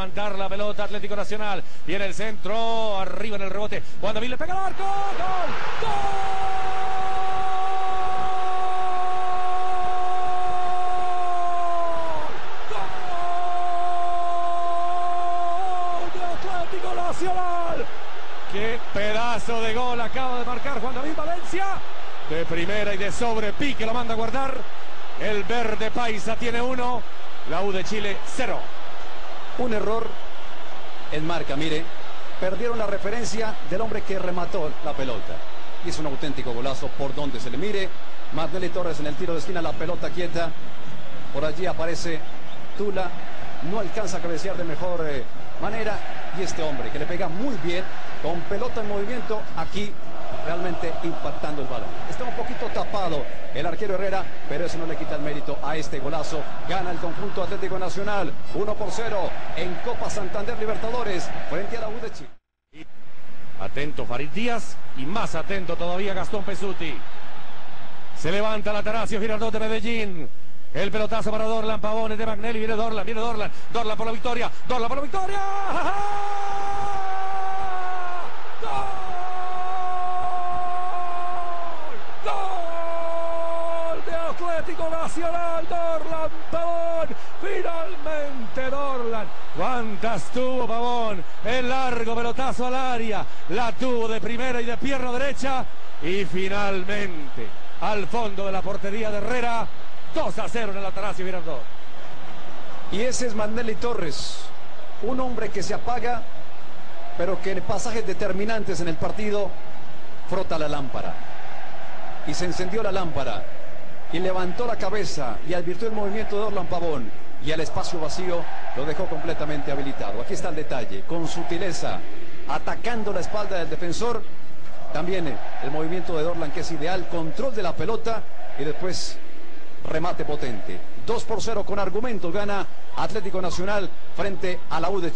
la pelota Atlético Nacional. En el centro, arriba en el rebote. Juan David le pega al arco. ¡Gol! ¡Gol! ¡Qué pedazo de gol acaba de marcar Juan David Valencia! De primera y de sobre pique lo manda a guardar. El verde paisa tiene uno. La U de Chile cero. Un error en marca, mire. Perdieron la referencia del hombre que remató la pelota. Y es un auténtico golazo por donde se le mire. Magnelli Torres en el tiro de esquina, la pelota quieta. Por allí aparece Tula. No alcanza a cabecear de mejor eh, manera. Y este hombre que le pega muy bien, con pelota en movimiento, aquí realmente impactando el balón. Está un poquito tapado el arquero Herrera, pero eso no le quita el mérito a este golazo. Gana el conjunto Atlético Nacional 1 por 0 en Copa Santander Libertadores frente a la U de Chile. Atento Farid Díaz y más atento todavía Gastón Pesuti. Se levanta la Taracio Girardot de Medellín. El pelotazo para Dorlan Pavones de Magnelli. Viene Dorlan, viene Dorlan. Dorlan por la victoria. Dorlan por la victoria. Nacional, Dorlan Pavón. Finalmente Dorlan. ¿Cuántas tuvo Pavón? El largo pelotazo al área. La tuvo de primera y de pierna derecha. Y finalmente, al fondo de la portería de Herrera, 2 a 0 en el Atanasio Girardot. Y ese es Mandelli Torres, un hombre que se apaga, pero que en pasajes determinantes en el partido frota la lámpara. Y se encendió la lámpara y levantó la cabeza y advirtió el movimiento de Orlan Pavón y el espacio vacío lo dejó completamente habilitado. Aquí está el detalle, con sutileza, atacando la espalda del defensor. También el movimiento de Dorlan que es ideal, control de la pelota y después remate potente. 2 por 0 con argumentos gana Atlético Nacional frente a la U de